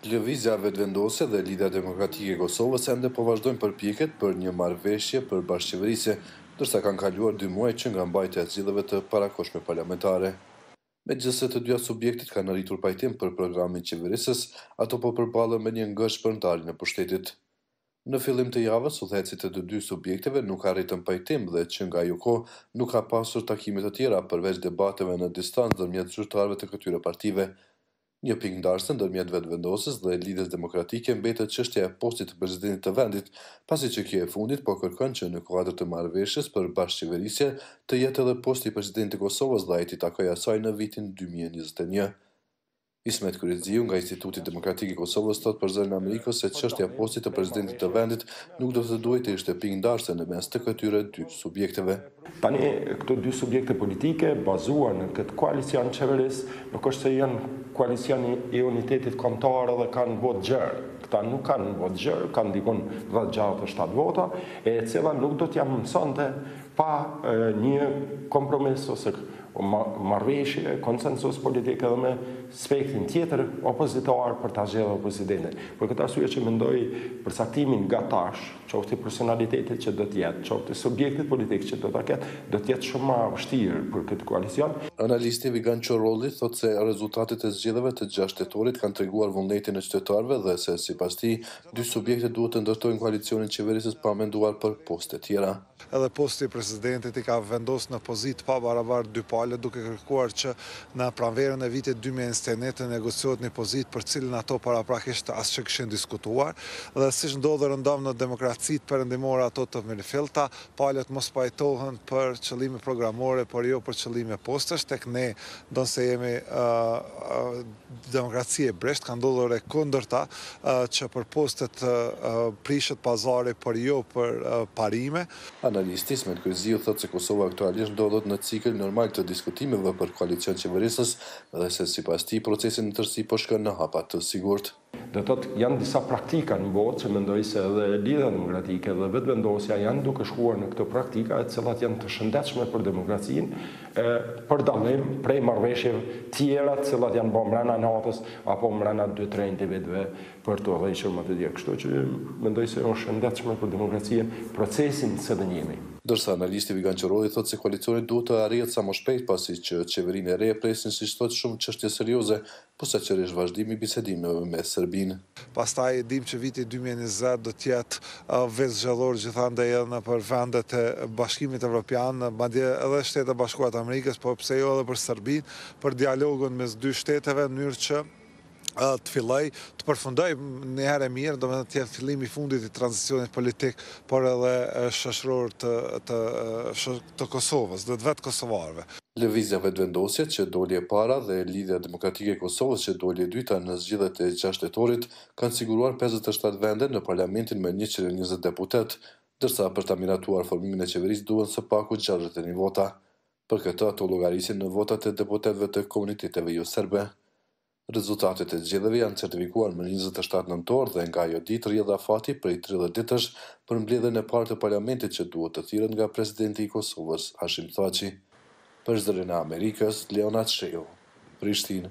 Lëvizja Vetëvendosje dhe Lidhja Demokratike e Kosovës ende po vazhdojnë përpjekjet për një marrëveshje për bashkëqeverisje, ndërsa kanë kaluar dy muaj që nga mbajtja e zgjedhjeve të parakohshme parlamentare. Megjithëse të dyja subjektet kanë arritur pajtim për programin qeverisës, ato po përballen me një ngërç për ndarjen e pushtetit. Në fillim të javës, udhëheqësit e të dy subjekteve nuk arritën pajtim dhe që nga ajo kohë nuk ka pasur takime të tjera përveç debateve në distancë ndërmjet zyrtarëve të këtyre partive, Një pikë ndarëse ndërmjet Vetëvendosjes dhe Lidhjes Demokratike mbetet çështja e postit të presidentit të vendit, pasi që kjo e fundit po kërkon që në kuadër të marrëveshjes për bashkëqeverisje të jetë edhe posti i presidentit të Kosovës dhe ai t'i takojë asaj në vitin dy mijë e njëzet e një. Ismet Kryeziu nga Instituti Demokratik i Kosovës thotë për Zërin e Amerikës se çështja e postit të presidentit të vendit nuk do të duhej të ishte pikë ndarëse në mes të këtyre dy subjekteve. Tani këto dy subjekte politike bazuar në këtë koalicion qeveris, nuk është se janë koalicion i unitetit kombëtar edhe kanë votë gjerë. Këta nuk kanë votë gjerë, kanë dikun gjashtëdhjetë e shtatë vota, e cila nuk do t'ja mundësonte pa një kompromis ose marrëveshje, konsensus politik edhe me spektrin tjetër opozitar për ta zgjedhur presidentin. Për këtë arsye që mendoj përcaktimin nga tash, qoftë i personalitetit që do të jetë, qoftë i subjektit politik që do ta ketë, do të jetë shumë e vështirë për këtë koalicion. Analisti Vigan Qorrolli thotë se rezultatet e zgjedhjeve të gjashtë tetorit kanë treguar vullnetin e qytetarëve dhe se sipas tij, dy subjektet duhet të ndërtojnë koalicionin qeverisës pa menduar për poste tjera. Edhe posti i presidentit i ka vendosë në pozitë pabarabartë dy palët duke kërkuar që në pranverën e vitit dy mijë e njëzet e një të negociohet një pozitë për të cilën ato paraprakisht as që kishin diskutuar dhe siç ndodhë rëndom në demokracitë perëndimore ato të mirëfillta palët mospajtohen për qëllime programore por jo për qëllime postesh tek ne ndonëse jemi Demokraci e brishtë, ka ndodhur e kundërta, që për postet prishet pazari por jo për parime. Analisti Ismet Kryeziu thotë se Kosova aktualisht ndodhet në cikël normal të diskutimeve për koalicion qeverisës dhe se sipas tij procesi në tërësi po shkon në hapa të sigurt. Do të thotë janë disa praktika në botë që mendoj se edhe Lidhja Demokratike dhe Vetëvendosja janë duke shkuar në këto praktika të cilat janë të shëndetshme për demokracinë për dallim prej marrëveshjeve tjera të cilat janë ba mrena natës apo mrena dy tre individëve për të udhëhequr më të tjerë. Kështu që mendoj se është shëndetshme për demokracinë procesi në të cilin jemi. Ndërsa, analisti Vigan Qorrolli thotë se koalicioni duhet të arrihet sa më shpejt pasi që qeverinë e re e presin siç thotë shumë çështje serioze posaçërisht vazhdimi i bisedimeve me Serbinë. Pastaj e dimë që viti dy mijë e njëzet do të jetë vit zgjedhor gjithandej edhe nëpër vendet e Bashkimit Evropian, madje edhe Shtetet e Bashkuara të Amerikës, por pse jo edhe për Serbinë, për dialogun mes dy shteteve në mënyrë që të fillojë, të përfundojë një herë e mirë, domethënë të jetë fillimi i fundit të tranzicionit politik, por edhe shoqëror të të të Kosovës dhe të vetë kosovarëve. Lëvizja Vetëvendosje që doli e para dhe Lidhja Demokratike e Kosovës që doli e dyta në zgjedhjet e gjashtë tetorit kanë siguruar pesëdhjetë e shtatë vende në Parlamentin me njëqind e njëzet deputetë, ndërsa për ta miratuar formimin e qeverisë duhen së paku gjashtëdhjetë e një vota. Për këtë ato llogarisin në votat e deputetëve të komuniteteve joserbe. Rezultatet e zgjedhjeve janë certifikuar më njëzet e shtatë nëntor dhe nga ajo ditë rrjedh afati prej tridhjetë ditësh për mbledhjen e parë të Parlamentit që duhet të thirret nga Presidenti i Kosovës, Hashim Thaçi. Për Zërin e Amerikës, Leonat Shehu, Prishtinë.